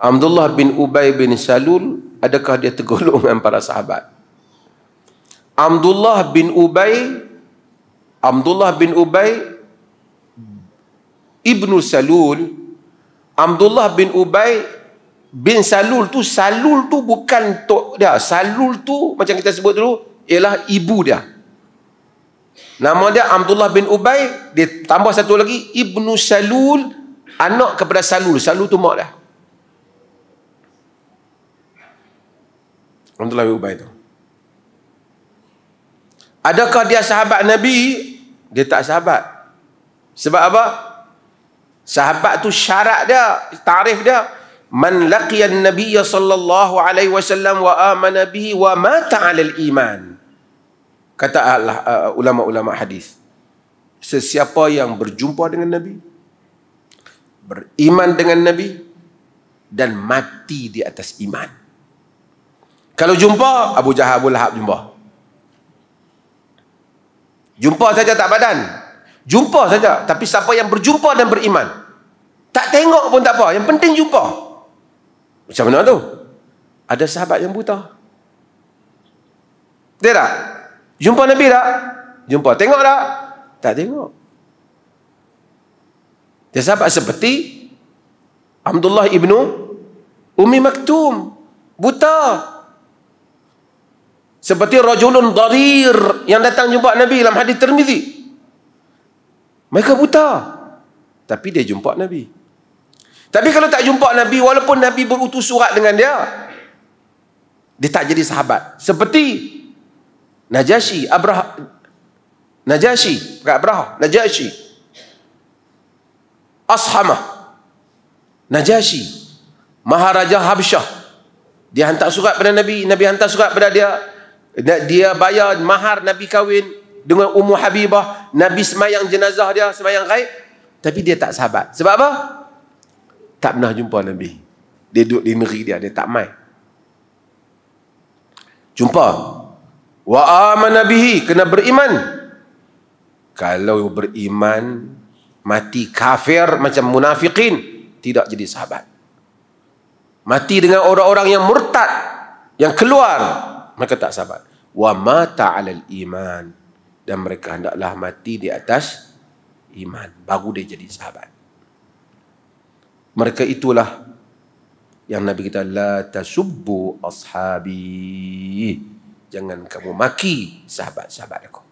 Abdullah bin Ubay bin Salul adakah dia tergolongan para sahabat? Abdullah bin Ubay Abdullah bin Ubay Ibnu Salul Abdullah bin Ubay bin Salul tu Salul tu bukan tok dia. Salul tu macam kita sebut dulu ialah ibu dia. Nama dia Abdullah bin Ubay dia tambah satu lagi Ibnu Salul anak kepada Salul. Salul tu mak dia Abdullah bin Ubay tu. Adakah dia sahabat Nabi? Dia tak sahabat. Sebab apa? Sahabat tu syarat dia, tarif dia. Man laqiya an-nabiy sallallahu alaihi wasallam wa amana bihi wa mata 'ala al-iman. Kata Allah uh, ulama-ulama hadis. Sesiapa yang berjumpa dengan Nabi, beriman dengan Nabi dan mati di atas iman. Kalau jumpa, Abu Jahal Abu Lahab jumpa. Jumpa saja tak badan. Jumpa saja. Tapi siapa yang berjumpa dan beriman. Tak tengok pun tak apa. Yang penting jumpa. Macam mana tu? Ada sahabat yang buta. Dia tak? Jumpa Nabi tak? Jumpa. Tengok tak? Tak tengok. Dia sahabat seperti Abdullah ibnu Umi Maktum. Buta. Seperti rajulun darir yang datang jumpa Nabi dalam hadis Tirmizi. Mereka buta. Tapi dia jumpa Nabi. Tapi kalau tak jumpa Nabi, walaupun Nabi berutus surat dengan dia, dia tak jadi sahabat. Seperti Najasyi, Abrah, Najasyi, bukan Abrah, Najasyi. Ashamah. Najasyi. Maharaja Habsyah. Dia hantar surat pada Nabi, Nabi hantar surat pada dia, dia bayar mahar Nabi kahwin dengan Ummu Habibah. Nabi semayang jenazah dia, semayang gaib. Tapi dia tak sahabat. Sebab apa? Tak pernah jumpa Nabi. Dia duduk di negeri dia, dia tak mai. Jumpa. Wa aman nabihi, kena beriman. Kalau beriman, mati kafir macam munafikin, tidak jadi sahabat. Mati dengan orang-orang yang murtad, yang keluar, mereka tak sabar. Wa mata alal iman. Dan mereka hendaklah mati di atas iman. Baru dia jadi sahabat. Mereka itulah yang Nabi kita la tasubbu ashabi. Jangan kamu maki sahabat-sahabat aku